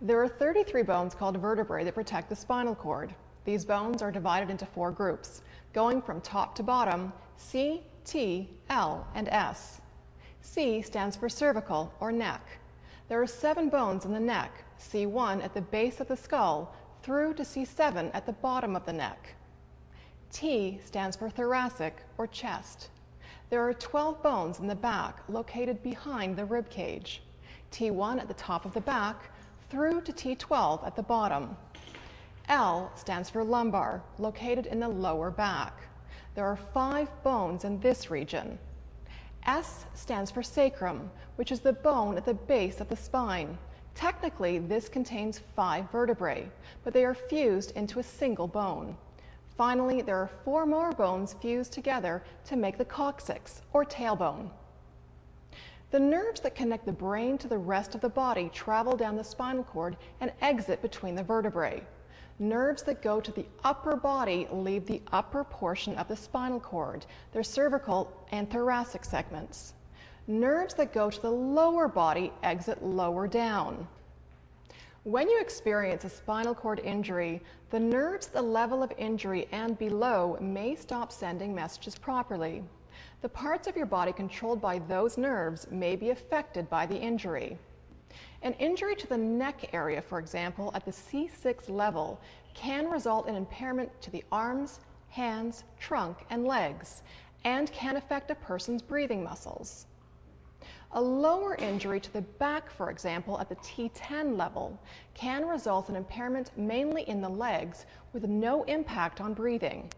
There are 33 bones called vertebrae that protect the spinal cord. These bones are divided into four groups, going from top to bottom, C, T, L, and S. C stands for cervical or neck. There are seven bones in the neck, C1 at the base of the skull through to C7 at the bottom of the neck. T stands for thoracic or chest. There are 12 bones in the back located behind the rib cage. T1 at the top of the back through to T12 at the bottom. L stands for lumbar, located in the lower back. There are five bones in this region. S stands for sacrum, which is the bone at the base of the spine. Technically, this contains five vertebrae, but they are fused into a single bone. Finally, there are four more bones fused together to make the coccyx, or tailbone. The nerves that connect the brain to the rest of the body travel down the spinal cord and exit between the vertebrae. Nerves that go to the upper body leave the upper portion of the spinal cord, their cervical and thoracic segments. Nerves that go to the lower body exit lower down. When you experience a spinal cord injury, the nerves at the level of injury and below may stop sending messages properly. The parts of your body controlled by those nerves may be affected by the injury. An injury to the neck area, for example, at the C6 level, can result in impairment to the arms, hands, trunk, and legs, and can affect a person's breathing muscles. A lower injury to the back, for example, at the T10 level, can result in impairment mainly in the legs with no impact on breathing.